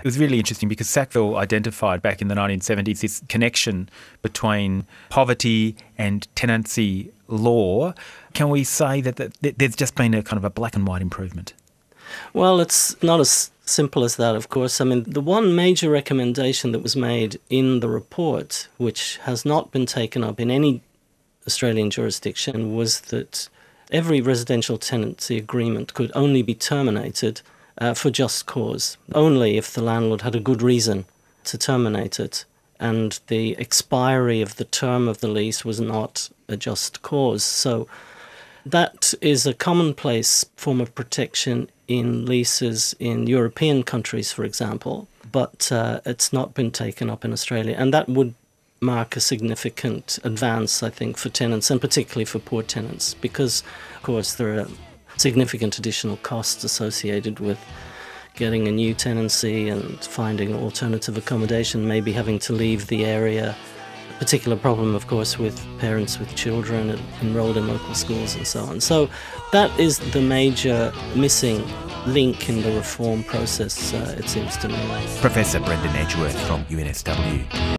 It was really interesting because Sackville identified back in the 1970s this connection between poverty and tenancy law. Can we say that, that there's just been a kind of a black and white improvement? Well, it's not as simple as that, of course. I mean, the one major recommendation that was made in the report, which has not been taken up in any Australian jurisdiction, was that every residential tenancy agreement could only be terminated uh, for just cause, only if the landlord had a good reason to terminate it and the expiry of the term of the lease was not a just cause. So that is a commonplace form of protection in leases in European countries, for example, but uh, it's not been taken up in Australia. And that would mark a significant advance, I think, for tenants and particularly for poor tenants, because, of course, there are significant additional costs associated with getting a new tenancy and finding alternative accommodation, maybe having to leave the area. A particular problem, of course, with parents with children enrolled in local schools and so on. So that is the major missing link in the reform process, uh, it seems to me. Professor Brendan Edgeworth from UNSW.